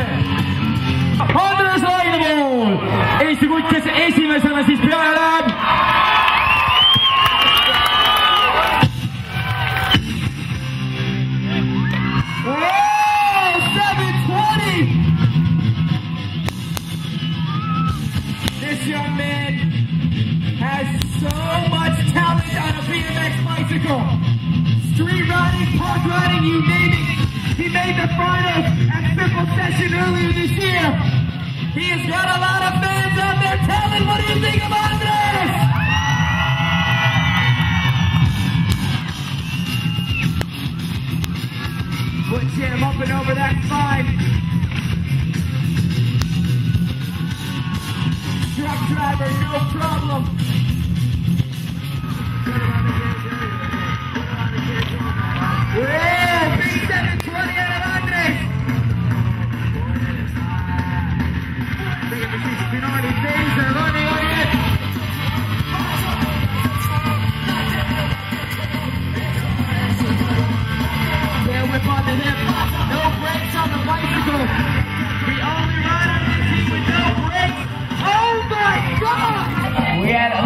Andres Lainevool, Eesti kutt, kes esimesena siis peale läheb. This young man has so much talent on a BMX bicycle. Street riding, park riding, you name it. He made the finals earlier this year. He has got a lot of fans out there. Tell me, what do you think about this? Foot jam up and over that spine. Truck driver, no problem.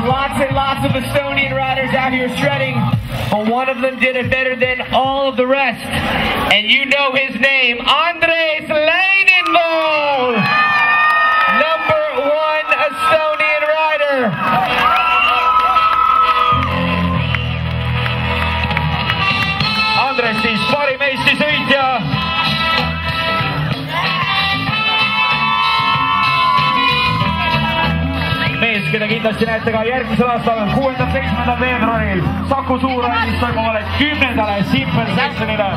Lots and lots of Estonian riders out here shredding, but one of them did it better than all of the rest. And you know his name, Andres Lainevool! Keda kindlasti näete ka järgmisel aastal, kuuendal, seitsmendal veebruaril Saku Suurhallis toimuvale kümnendale Simple Sessionile